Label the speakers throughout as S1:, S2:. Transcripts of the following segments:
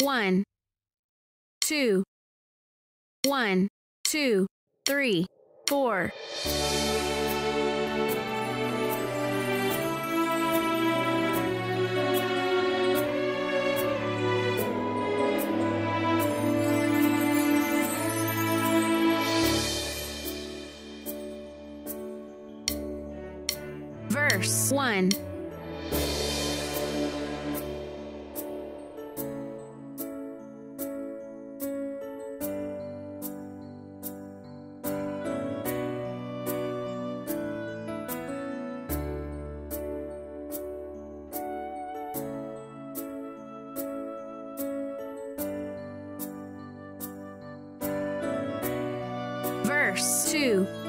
S1: One, two, one, two, three, four. Verse 1 Verse 2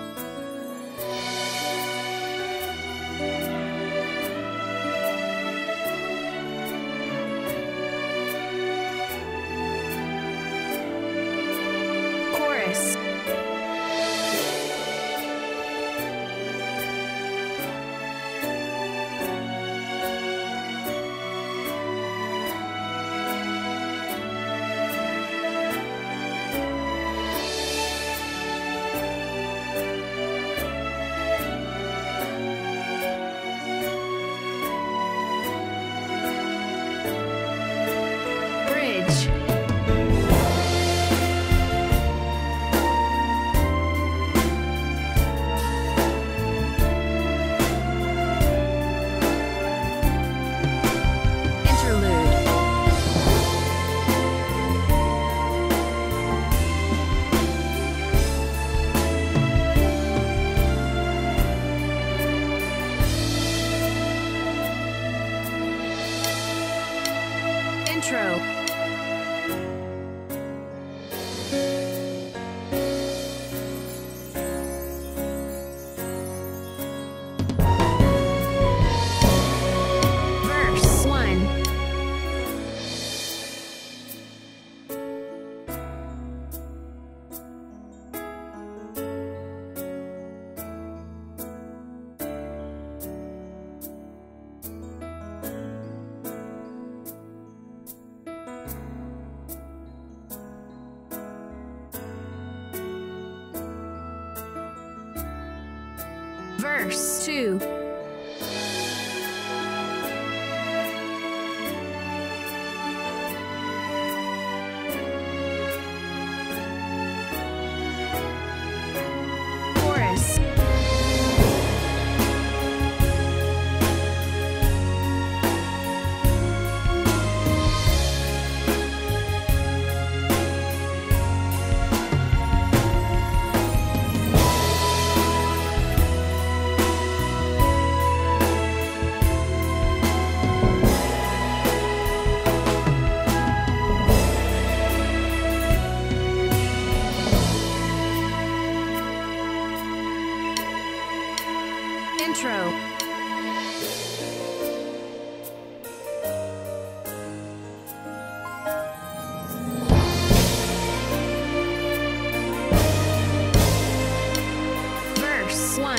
S1: Intro Verse. 2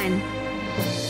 S1: One.